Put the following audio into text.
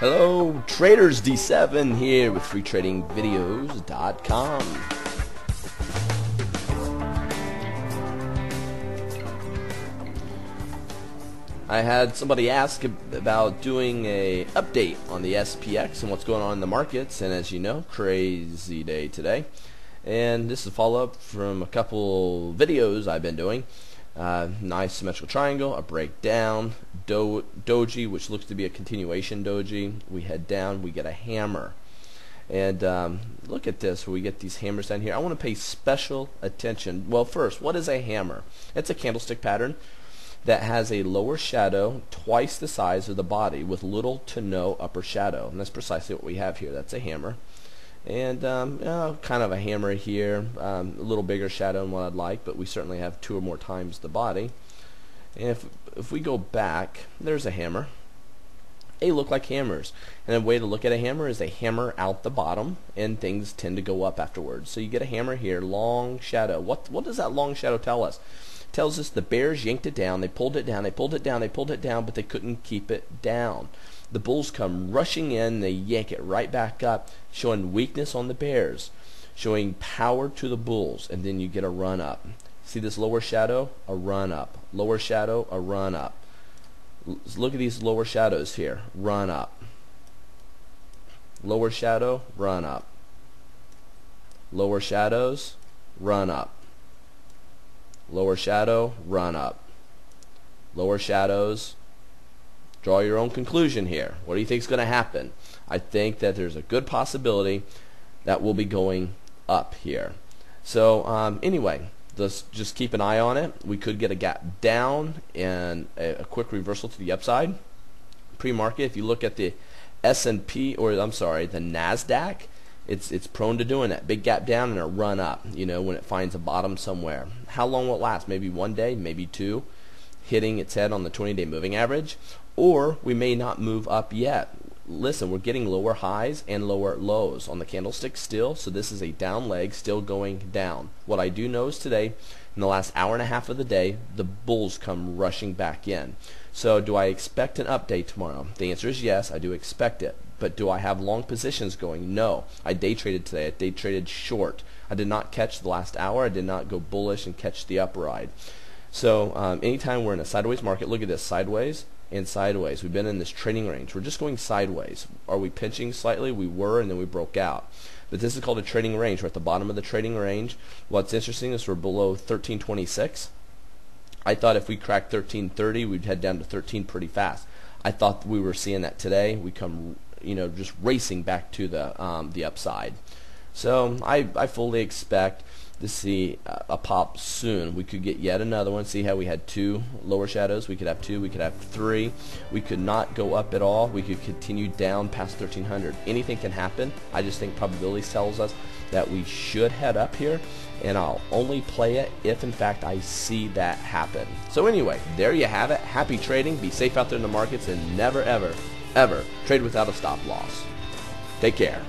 Hello, Traders D7 here with freetradingvideos.com. I had somebody ask about doing a update on the SPX and what's going on in the markets, and as you know, crazy day today. And this is a follow-up from a couple videos I've been doing. Uh, nice symmetrical triangle, a breakdown, do doji, which looks to be a continuation doji. We head down, we get a hammer. And um, look at this, we get these hammers down here. I want to pay special attention. Well, first, what is a hammer? It's a candlestick pattern that has a lower shadow twice the size of the body with little to no upper shadow. And that's precisely what we have here. That's a hammer and um, kind of a hammer here, um, a little bigger shadow than what I'd like, but we certainly have two or more times the body. And if, if we go back, there's a hammer. They look like hammers. And a way to look at a hammer is they hammer out the bottom, and things tend to go up afterwards. So you get a hammer here, long shadow. What, what does that long shadow tell us? It tells us the bears yanked it down, they pulled it down, they pulled it down, they pulled it down, but they couldn't keep it down the Bulls come rushing in, they yank it right back up, showing weakness on the Bears, showing power to the Bulls, and then you get a run up. See this lower shadow? A run up. Lower shadow, a run up. Look at these lower shadows here. Run up. Lower shadow, run up. Lower shadows, run up. Lower shadow, run up. Lower shadows, Draw your own conclusion here. What do you think is going to happen? I think that there's a good possibility that we'll be going up here. So um, anyway, just keep an eye on it. We could get a gap down and a, a quick reversal to the upside. Pre-market, if you look at the S&P, or I'm sorry, the NASDAQ, it's it's prone to doing that. Big gap down and a run up, you know, when it finds a bottom somewhere. How long will it last? Maybe one day, maybe two hitting its head on the 20-day moving average, or we may not move up yet. Listen, we're getting lower highs and lower lows on the candlestick still, so this is a down leg still going down. What I do know is today, in the last hour and a half of the day, the bulls come rushing back in. So do I expect an update tomorrow? The answer is yes, I do expect it. But do I have long positions going? No. I day traded today. I day traded short. I did not catch the last hour. I did not go bullish and catch the upride. So um, anytime we're in a sideways market, look at this, sideways and sideways. We've been in this trading range. We're just going sideways. Are we pinching slightly? We were, and then we broke out. But this is called a trading range. We're at the bottom of the trading range. What's interesting is we're below 1326. I thought if we cracked 1330, we'd head down to 13 pretty fast. I thought we were seeing that today. We come, you know, just racing back to the um, the upside. So I, I fully expect to see a pop soon. We could get yet another one. See how we had two lower shadows? We could have two. We could have three. We could not go up at all. We could continue down past 1300. Anything can happen. I just think probability tells us that we should head up here and I'll only play it if in fact I see that happen. So anyway, there you have it. Happy trading. Be safe out there in the markets and never ever, ever trade without a stop loss. Take care.